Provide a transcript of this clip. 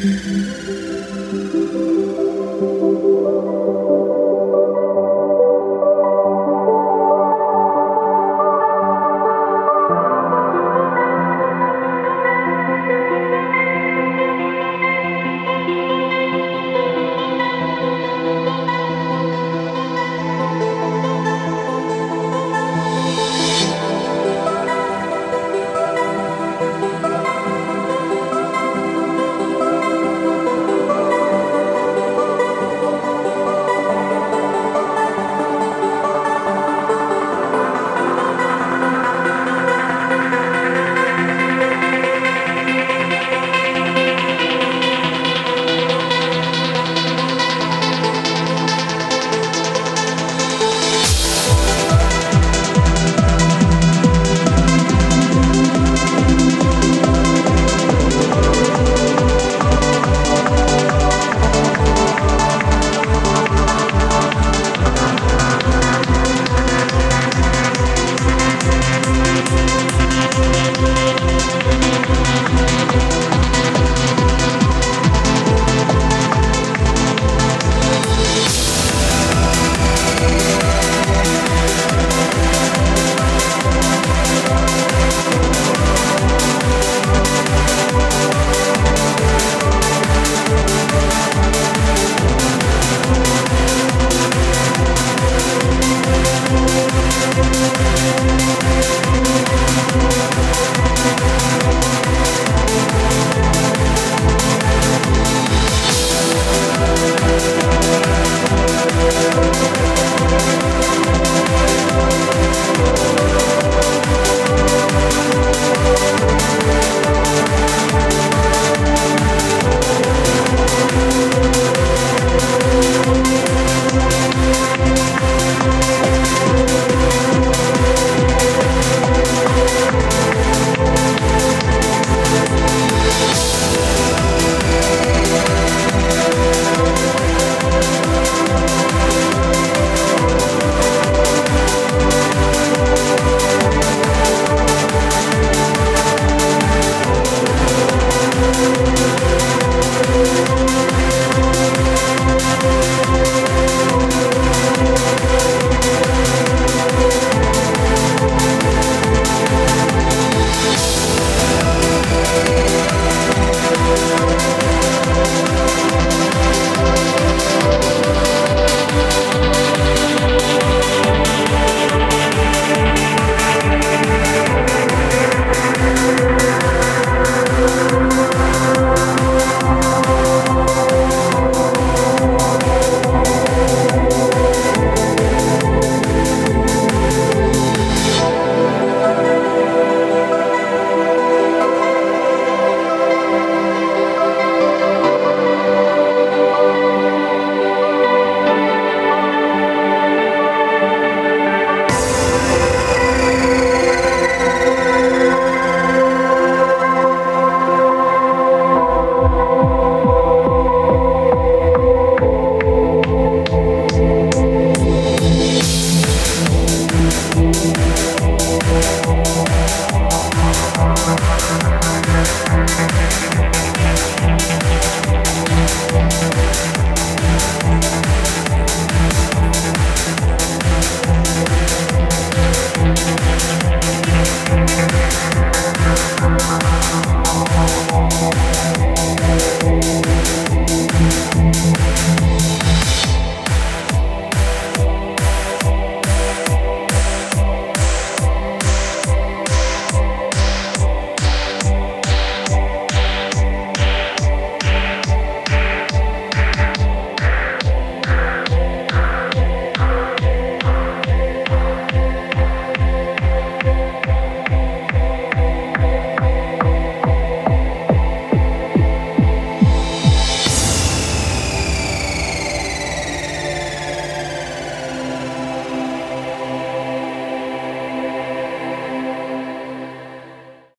Mm-hmm.